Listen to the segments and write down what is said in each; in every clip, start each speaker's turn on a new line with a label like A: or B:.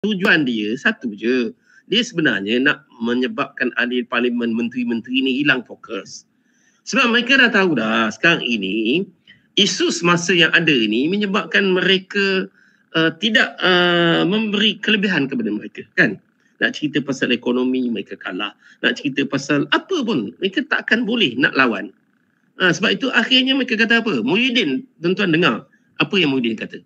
A: tujuan dia satu je. Dia sebenarnya nak menyebabkan ahli parlimen menteri-menteri ni hilang fokus. Sebab mereka dah tahu dah sekarang ini isu semasa yang ada ini menyebabkan mereka uh, tidak uh, memberi kelebihan kepada mereka kan. Nak cerita pasal ekonomi mereka kalah. Nak cerita pasal apa pun mereka tak akan boleh nak lawan. Ha, sebab itu akhirnya mereka kata apa? Muhyiddin tuan-tuan dengar apa yang Muhyiddin kata.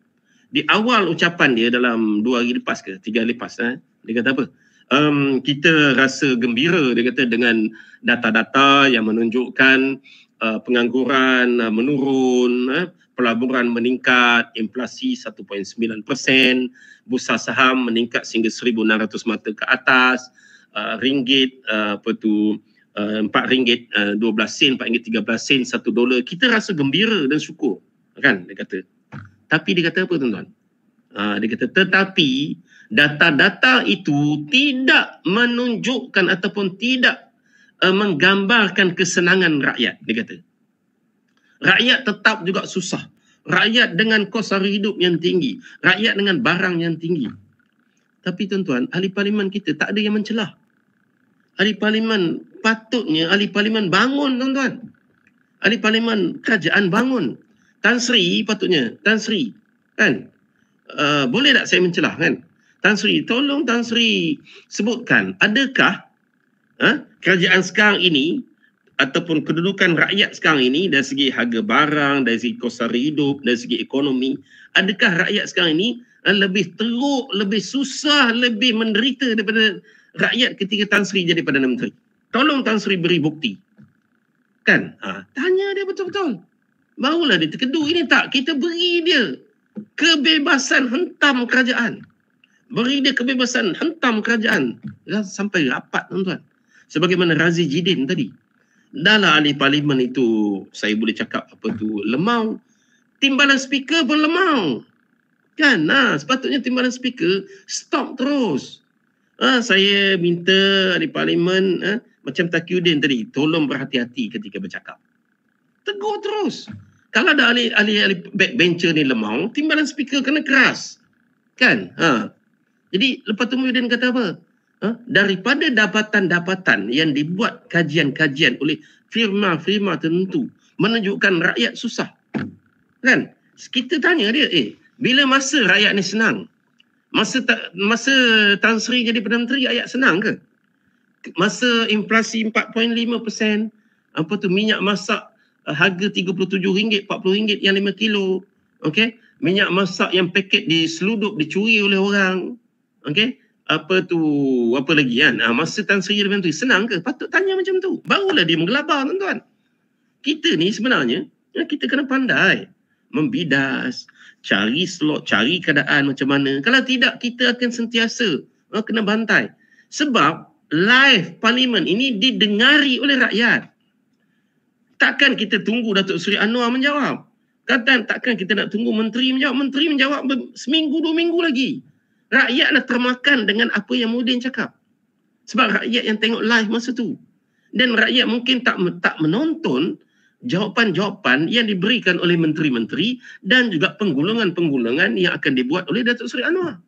A: Di awal ucapan dia dalam dua hari lepas ke tiga hari lepas eh, dia kata apa? Um, kita rasa gembira dia kata dengan data-data yang menunjukkan uh, pengangguran uh, menurun, uh, pelaburan meningkat, inflasi 1.9%, bursa saham meningkat sehingga 1,600 mata ke atas, uh, ringgit uh, apa tu Uh, empat ringgit uh, dua belas sen, empat ringgit tiga belas sen, satu dolar. Kita rasa gembira dan syukur. Kan dia kata. Tapi dia kata apa tuan-tuan? Uh, dia kata tetapi data-data itu tidak menunjukkan ataupun tidak uh, menggambarkan kesenangan rakyat. Dia kata. Rakyat tetap juga susah. Rakyat dengan kos hari hidup yang tinggi. Rakyat dengan barang yang tinggi. Tapi tuan-tuan, ahli parlimen kita tak ada yang mencelah ahli parlimen patutnya ahli parlimen bangun tuan-tuan. Ahli parlimen kerajaan bangun. Tan Sri patutnya, Tan Sri kan. Uh, boleh tak saya mencelah kan? Tan Sri, tolong Tan Sri sebutkan adakah uh, kerajaan sekarang ini ataupun kedudukan rakyat sekarang ini dari segi harga barang, dari segi kos hidup, dari segi ekonomi, adakah rakyat sekarang ini uh, lebih teruk, lebih susah, lebih menderita daripada rakyat ketika Tan Sri jadi Perdana Menteri. Tolong Tan Sri beri bukti. Kan? Ha, tanya dia betul-betul. Barulah dia terkedu. Ini tak, kita beri dia kebebasan hentam kerajaan. Beri dia kebebasan hentam kerajaan. Sampai rapat tuan-tuan. Sebagaimana Razi Jidin tadi. Dalam ahli parlimen itu, saya boleh cakap apa tu, lemau. Timbalan speaker pun lemau. Kan? Nah, sepatutnya timbalan speaker stop terus. Ha, saya minta di parlimen ha, macam Takiuddin tadi tolong berhati-hati ketika bercakap. Tegur terus. Kalau ada ahli ahli, ahli backbencher ni lemau, timbalan speaker kena keras. Kan? Ha. Jadi lepas tu Muhyiddin kata apa? Ha? Daripada dapatan-dapatan yang dibuat kajian-kajian oleh firma-firma tertentu menunjukkan rakyat susah. Kan? Kita tanya dia, eh, bila masa rakyat ni senang? Masa ta, masa Tan Sri jadi Perdana Menteri ayat senang ke? Masa inflasi 4.5%, apa tu minyak masak harga RM37, RM40 yang 5 kilo. Okey? Minyak masak yang paket diseludup, dicuri oleh orang. Okey? Apa tu, apa lagi kan? Ha, masa Tan Sri jadi Menteri, senang ke? Patut tanya macam tu. Barulah dia menggelabah tuan-tuan. Kita ni sebenarnya, ya, kita kena pandai membidas, cari slot, cari keadaan macam mana. Kalau tidak, kita akan sentiasa uh, kena bantai. Sebab live parlimen ini didengari oleh rakyat. Takkan kita tunggu Datuk Seri Anwar menjawab. Kata takkan kita nak tunggu menteri menjawab. Menteri menjawab seminggu, dua minggu lagi. Rakyat nak termakan dengan apa yang Mudin cakap. Sebab rakyat yang tengok live masa tu. Dan rakyat mungkin tak tak menonton jawapan-jawapan yang diberikan oleh menteri-menteri dan juga penggulungan-penggulungan yang akan dibuat oleh Datuk Seri Anwar.